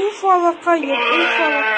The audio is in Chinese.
你说了可以你说了。